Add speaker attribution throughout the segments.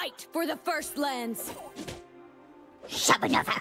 Speaker 1: Fight for the First Lands!
Speaker 2: Shabanova!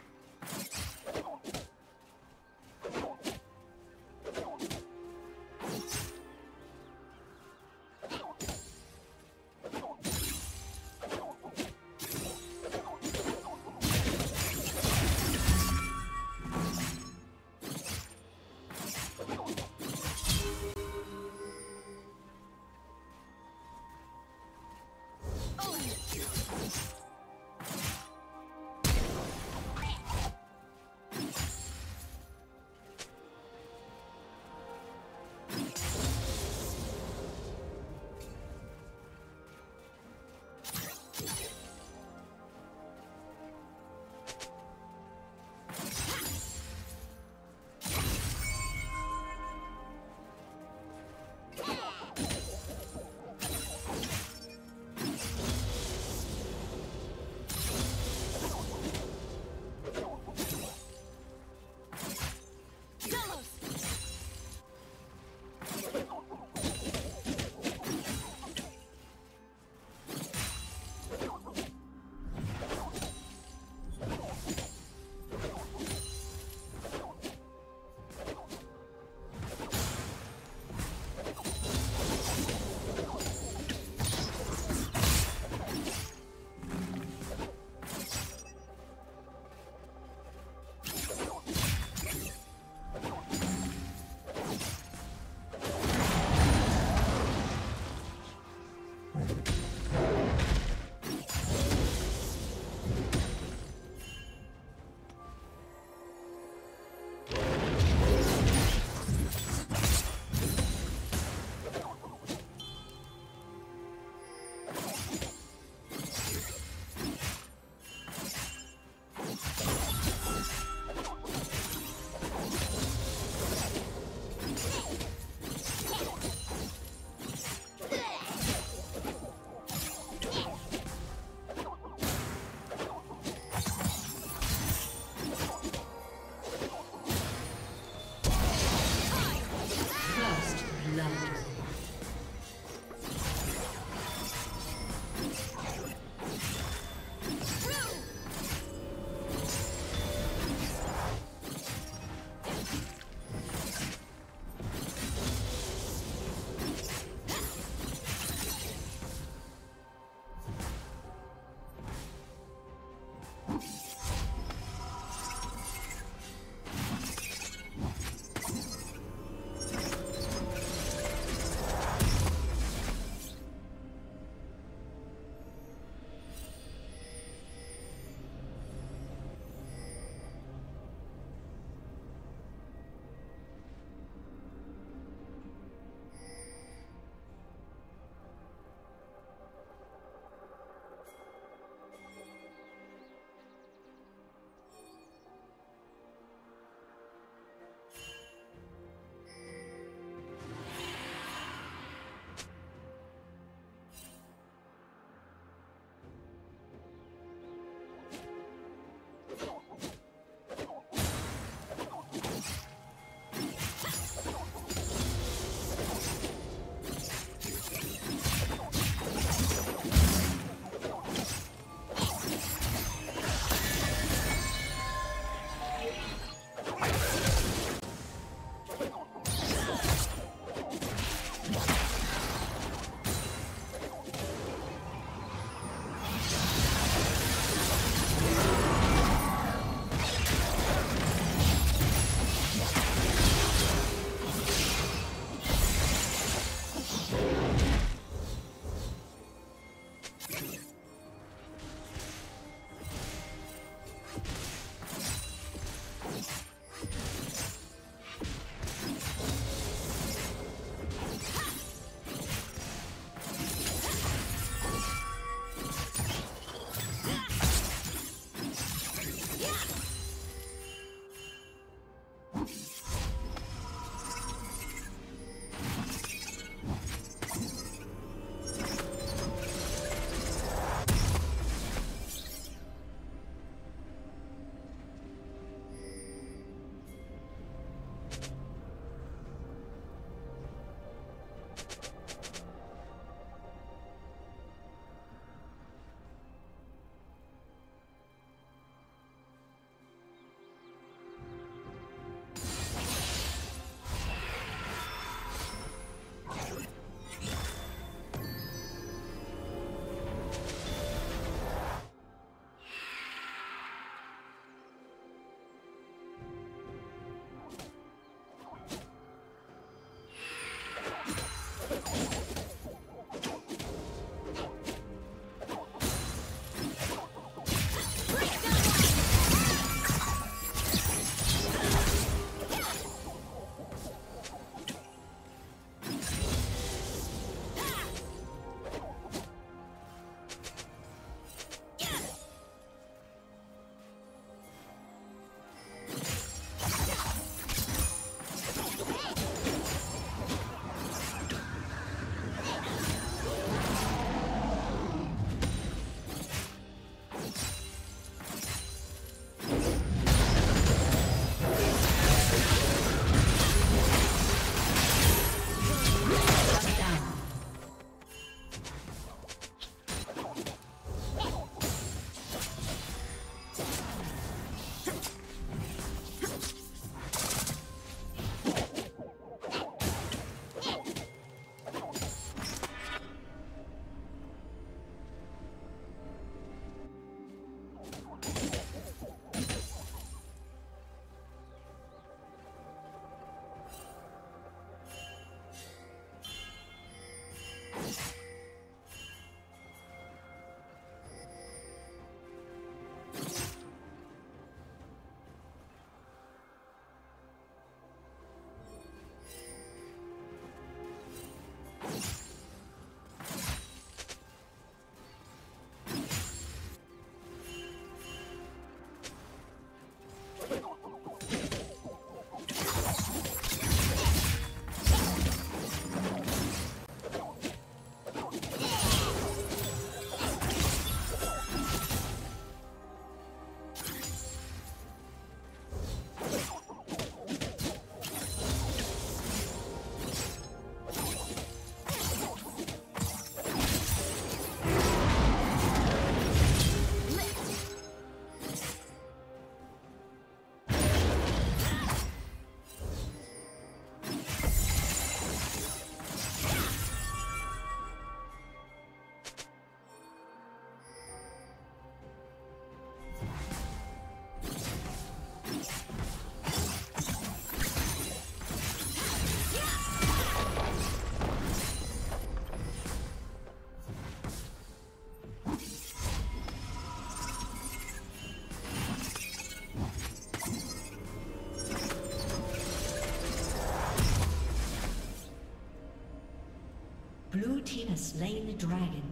Speaker 2: Slain the dragon.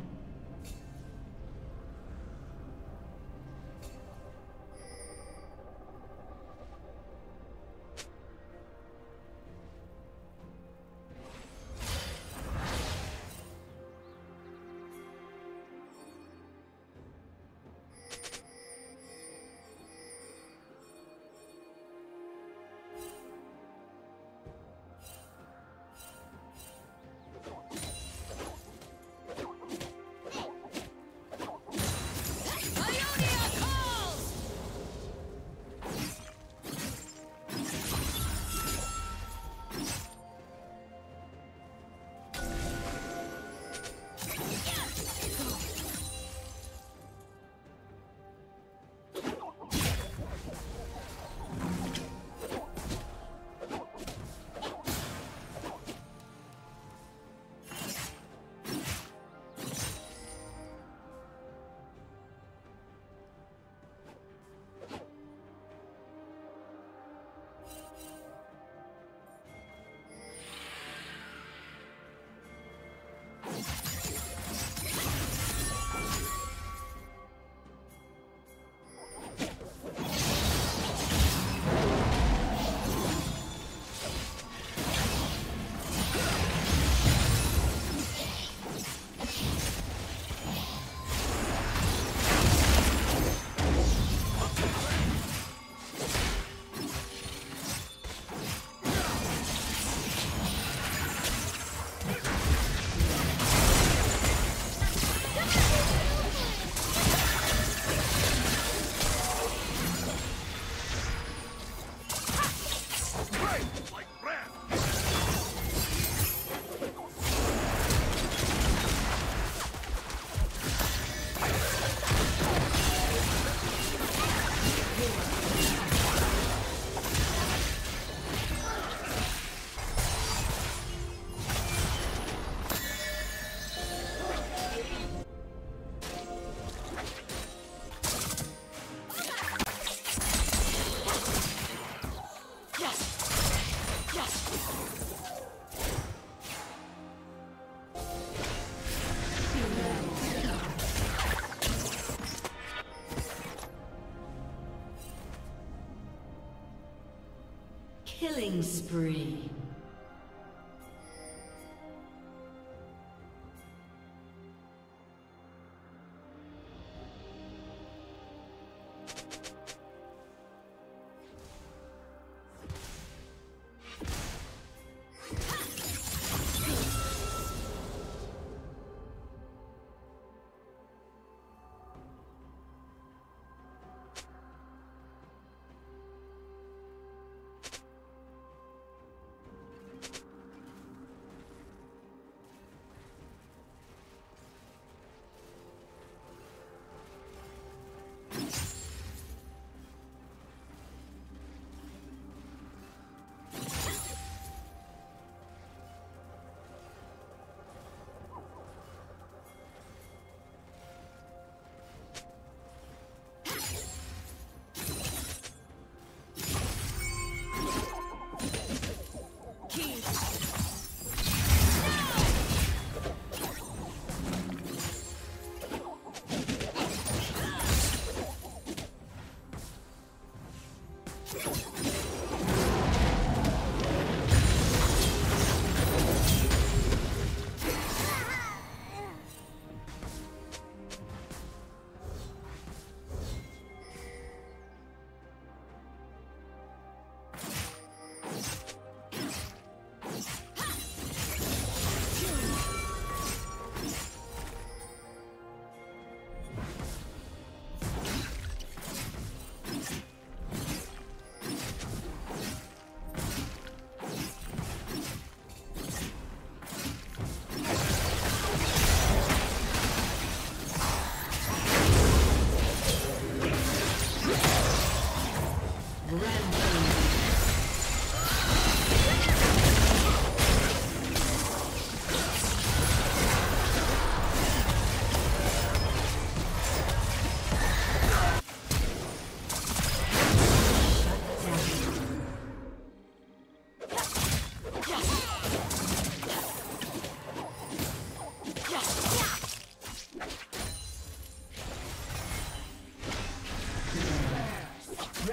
Speaker 2: Spree.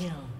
Speaker 2: Kill.